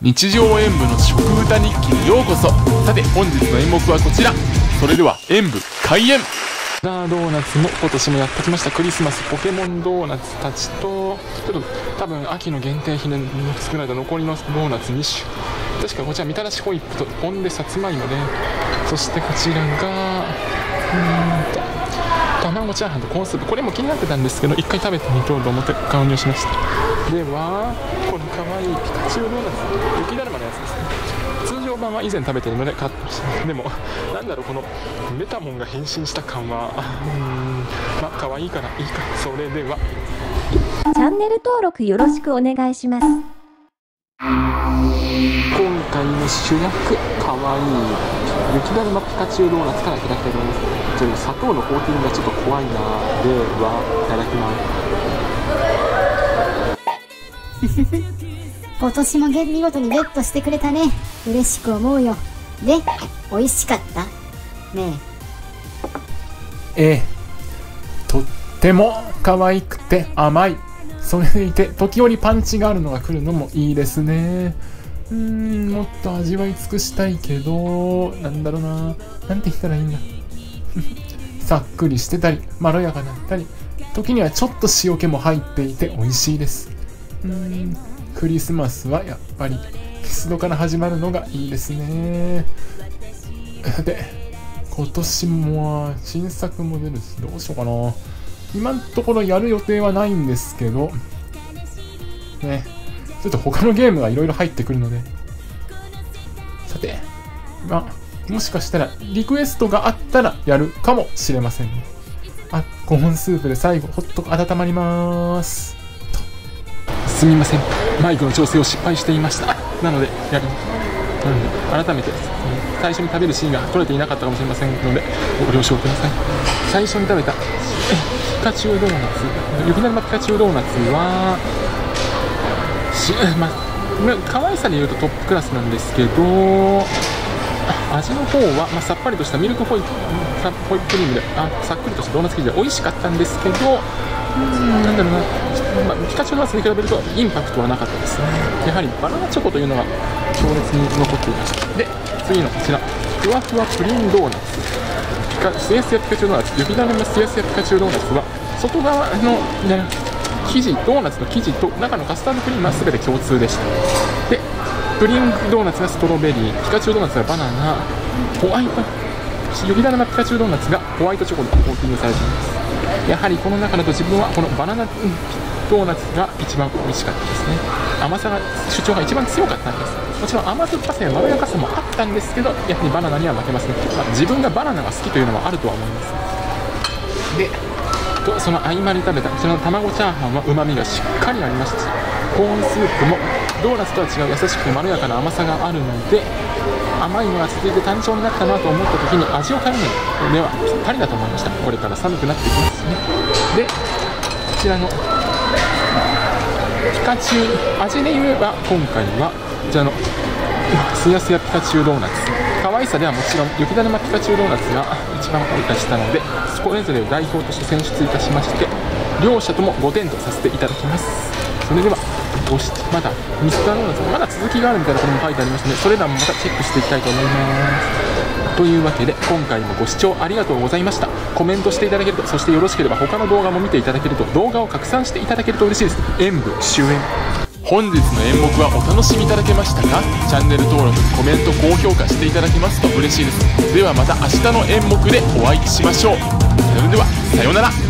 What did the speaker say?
日常演舞の食歌日記にようこそ。さて本日の演目はこちら。それでは演舞開演。ザードーナツも今年もやってきました。クリスマスポケモンドーナツたちとちょっと多分秋の限定品で作られた残りのドーナツ2種。確かこちらみたらしホイップとポンでさつまいもでそしてこちらがうーんと卵チャーハンとコーンスープ。これも気になってたんですけど一回食べてみようと思って購入しました。ではこのかわいいピカチュウドーナツ雪だるまのやつです。ね通常版は以前食べてるので買ってましたでもなんだろうこのメタモンが変身した感は。うーん。まあ可愛いからいいか。それでは。チャンネル登録よろしくお願いします。今回の主役かわいい雪だるまピカチュウドーナツからいただきたいと思いますちょっと砂糖のコーティングがちょっと怖いなではいただきます今年も見事にゲットしてくれたね。嬉しく思うよ。で美味しかった？ねええ。とっても可愛くて甘い。それでいて時折パンチがあるのが来るのもいいですね。うーんもっと味わい尽くしたいけどなんだろうな。なんて言ったらいいんだ。さっくりしてたりまろやかだったり時にはちょっと塩気も入っていて美味しいです。うーんクリスマスはやっぱりキスドから始まるのがいいですね。で今年も新作も出るしどうしようかな。今のところやる予定はないんですけどね。ちょっと他のゲームがいろいろ入ってくるので。さて。まあもしかしたらリクエストがあったらやるかもしれませんね。あコーンスープで最後ほっと温まります。と。すみません。マイクの調整を失敗していました。なのでやりうん、改めて最初に食べるシーンが撮れていなかったかもしれませんのでご了承ください。最初に食べたえピカチュウドーナツ。雪だるまピカチュウドーナツは し、まあ、可愛さで言うとトップクラスなんですけど味の方は、まあ、さっぱりとしたミルクホイップさホイップクリームであさっくりとしたドーナツ生地で美味しかったんですけどうん。なんだろうな、まあ、ピカチュウドーナツに比べるとインパクトはなかったですね。やはりバナナチョコというのが強烈に残っていました。で次のこちら。ふわふわプリンドーナツ。ピカスエスやピカチュウドーナツ。雪だるまスエスやピカチュウドーナツは外側の、ね、生地ドーナツの生地と中のカスタードクリームは全て共通でしたでプリンドーナツがストロベリーピカチュウドーナツがバナナホワイト雪だるまピカチュウドーナツがホワイトチョコでコーティングされていますやはりこの中だと自分はこのバナナドーナツが一番美味しかったですね甘さが主張が一番強かったんですもちろん甘酸っぱさやまろやかさもあったんですけどやはりバナナには負けますね、まあ、自分がバナナが好きというのもあるとは思いますでとその合間に食べたこちらの卵チャーハンはうまみがしっかりありましたしコーンスープもドーナツとは違う優しくてまろやかな甘さがあるので甘いのが続いて単調になったなと思った時に味を変えるのではぴったりだと思いました。これから寒くなってきますね。でこちらのピカチュウ。味で言えば今回はこちらのすやすやピカチュウドーナツ。愛さではもちろん雪だるまピカチュウドーナツが一番開花したのでそれぞれを代表として選出いたしまして両者とも5点とさせていただきます。それではごしまだミスタードーナツまだ続きがあるみたいなことも書いてありますのでそれらもまたチェックしていきたいと思います。というわけで今回もご視聴ありがとうございました。コメントしていただけるとそしてよろしければ他の動画も見ていただけると動画を拡散していただけると嬉しいです。演舞終演。本日の演目はお楽しみいただけましたか？チャンネル登録コメント高評価していただけますと嬉しいです。ではまた明日の演目でお会いしましょう。それではさようなら。